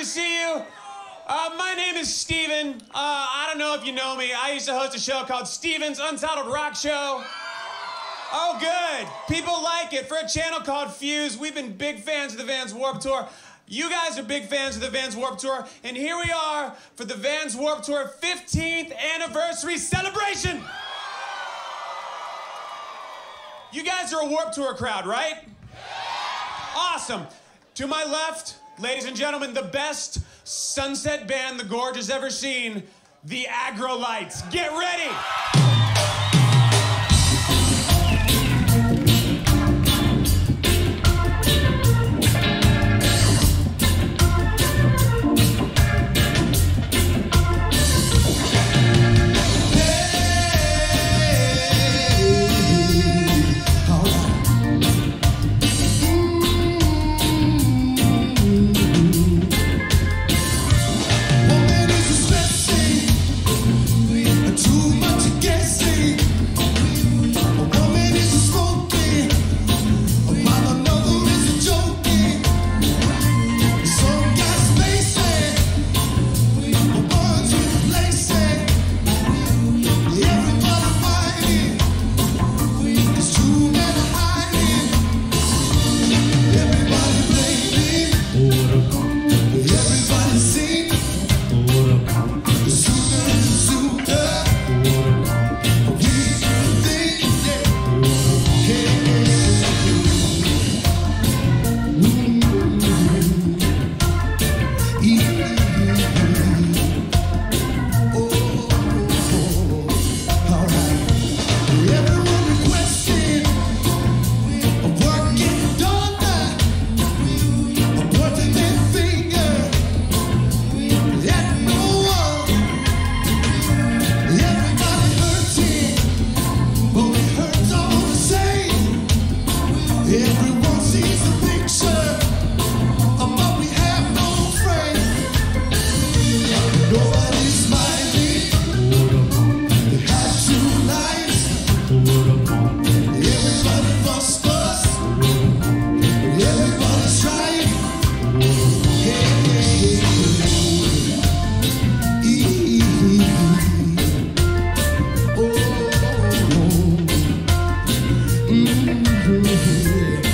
To see you. Uh, my name is Steven. Uh, I don't know if you know me. I used to host a show called Steven's Untitled Rock Show. Oh, good. People like it. For a channel called Fuse, we've been big fans of the Vans Warped Tour. You guys are big fans of the Vans Warped Tour, and here we are for the Vans Warped Tour 15th anniversary celebration. You guys are a Warped Tour crowd, right? Awesome. To my left, ladies and gentlemen, the best sunset band the Gorge has ever seen, the Aggrolites. Get ready. everyone. cool.